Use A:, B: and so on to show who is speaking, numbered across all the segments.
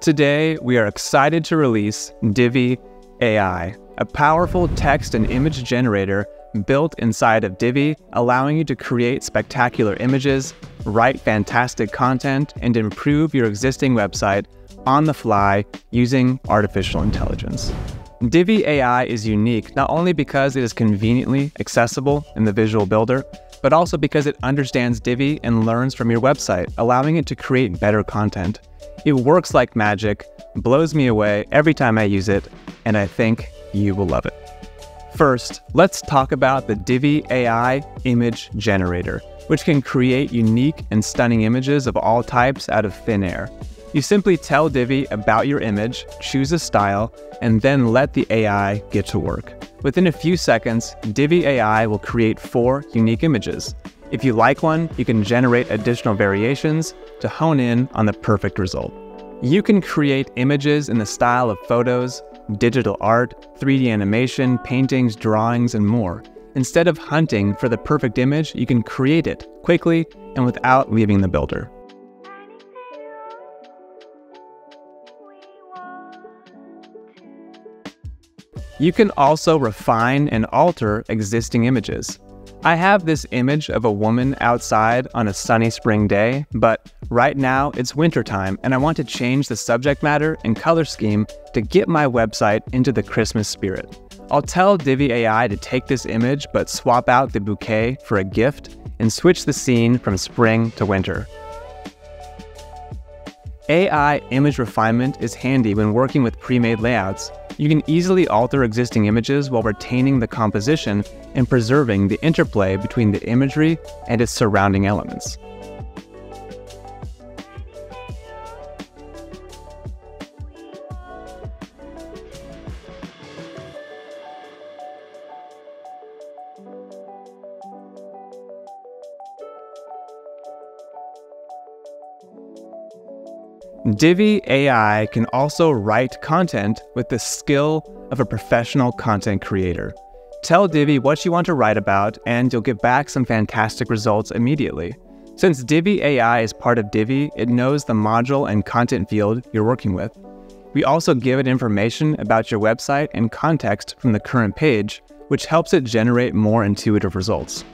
A: Today, we are excited to release Divi AI, a powerful text and image generator built inside of Divi, allowing you to create spectacular images, write fantastic content, and improve your existing website on the fly using artificial intelligence. Divi AI is unique not only because it is conveniently accessible in the Visual Builder, but also because it understands Divi and learns from your website, allowing it to create better content. It works like magic, blows me away every time I use it, and I think you will love it. First, let's talk about the Divi AI image generator, which can create unique and stunning images of all types out of thin air. You simply tell Divi about your image, choose a style, and then let the AI get to work. Within a few seconds, Divi AI will create four unique images. If you like one, you can generate additional variations to hone in on the perfect result. You can create images in the style of photos, digital art, 3D animation, paintings, drawings, and more. Instead of hunting for the perfect image, you can create it quickly and without leaving the builder. You can also refine and alter existing images. I have this image of a woman outside on a sunny spring day, but right now it's wintertime and I want to change the subject matter and color scheme to get my website into the Christmas spirit. I'll tell Divi AI to take this image but swap out the bouquet for a gift and switch the scene from spring to winter. AI image refinement is handy when working with pre-made layouts you can easily alter existing images while retaining the composition and preserving the interplay between the imagery and its surrounding elements. Divi AI can also write content with the skill of a professional content creator. Tell Divi what you want to write about, and you'll get back some fantastic results immediately. Since Divi AI is part of Divi, it knows the module and content field you're working with. We also give it information about your website and context from the current page, which helps it generate more intuitive results.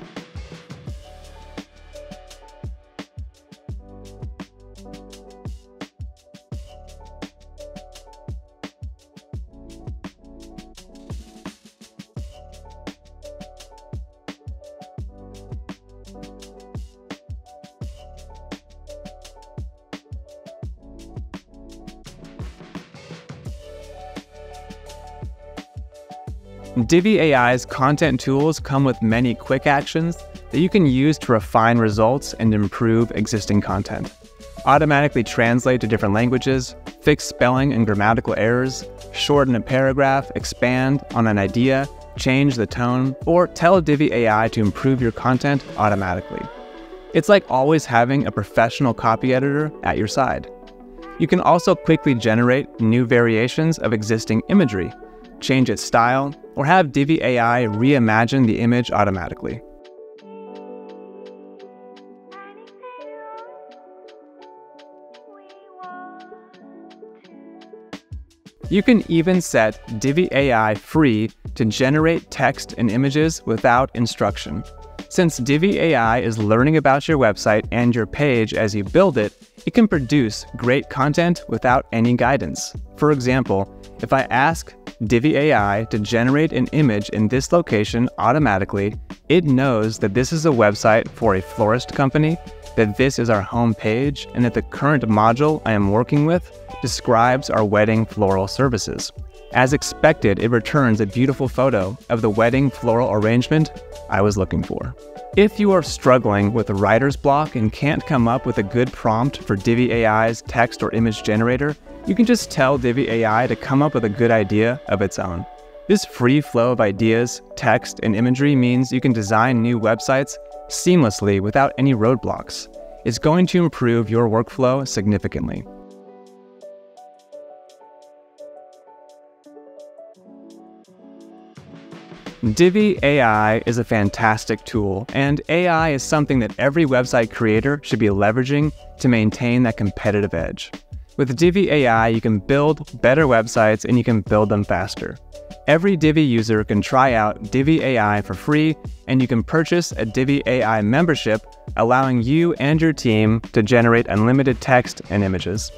A: Divi AI's content tools come with many quick actions that you can use to refine results and improve existing content. Automatically translate to different languages, fix spelling and grammatical errors, shorten a paragraph, expand on an idea, change the tone, or tell Divi AI to improve your content automatically. It's like always having a professional copy editor at your side. You can also quickly generate new variations of existing imagery change its style, or have Divi AI reimagine the image automatically. You can even set Divi AI free to generate text and images without instruction. Since Divi AI is learning about your website and your page as you build it, it can produce great content without any guidance. For example, if I ask Divi AI to generate an image in this location automatically, it knows that this is a website for a florist company, that this is our home page, and that the current module I am working with describes our wedding floral services. As expected, it returns a beautiful photo of the wedding floral arrangement I was looking for. If you are struggling with a writer's block and can't come up with a good prompt for Divi AI's text or image generator, you can just tell Divi AI to come up with a good idea of its own. This free flow of ideas, text, and imagery means you can design new websites seamlessly without any roadblocks. It's going to improve your workflow significantly. Divi AI is a fantastic tool, and AI is something that every website creator should be leveraging to maintain that competitive edge. With Divi AI, you can build better websites and you can build them faster. Every Divi user can try out Divi AI for free, and you can purchase a Divi AI membership, allowing you and your team to generate unlimited text and images.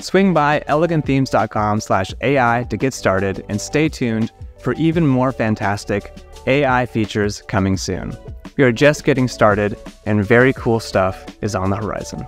A: Swing by elegantthemes.com/ai to get started and stay tuned for even more fantastic AI features coming soon. We are just getting started, and very cool stuff is on the horizon.